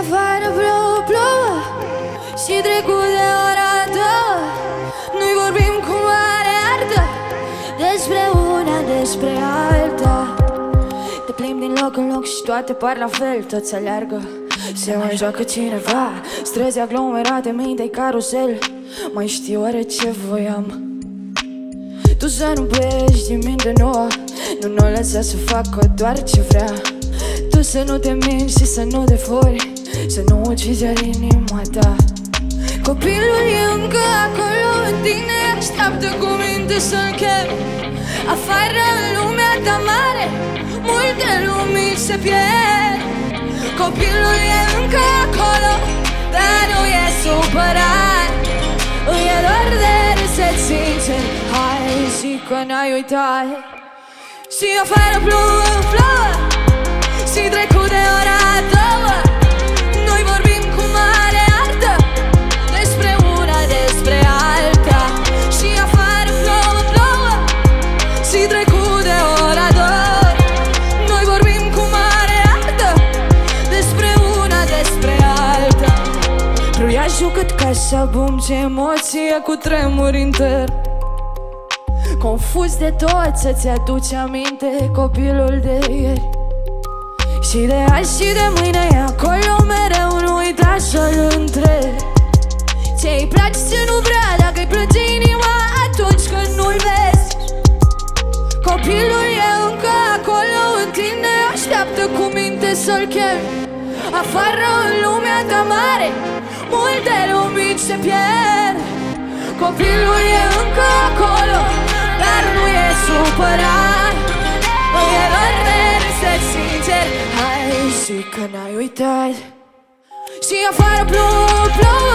afară plouă, plouă Și trecut de ora două Noi vorbim cu mare artă Despre una, despre alta. Te plimbi din loc în loc și toate par la fel Toți aleargă. Se mai joacă cineva Străzi aglomerate, minte carusel. Mai știu oare ce voiam? Tu să nu pleci din minte nouă Nu nu lăsa să facă doar ce vrea Tu să nu te minți și să nu te furi Să nu ucizi iar inima ta. Copilul e încă acolo în tine Așteaptă cu minte să-l chem. Afară în lumea ta mare Multe lumii se pierd. Copilul e încă acolo Dar nu e supărat. Îi e doar de râset sincer Hai zi că n-ai uitat. Și afară plouă, plouă Și trecut de ora două Noi vorbim cu mare artă Despre una, despre alta. Și afară plouă, plouă Și trecut de ora două Noi vorbim cu mare artă Despre una, despre alta. Pruiașul cât casa, bum, ce emoție cu tremur intern. Confuz de tot să-ți aduci aminte copilul de ieri Și de azi și de mâine e acolo mereu, nu uita să-l întreb Ce-i place, ce nu vrea, dacă-i plânge inima atunci când nu-l vezi. Copilul e încă acolo în tine Așteaptă cu minte să-l chem. Afară în lumea ta mare Multe lumini se pierd. Copilul e încă acolo Dar nu e supărat sincer Hai zi că n-ai uitat. Și afară plouă, plouă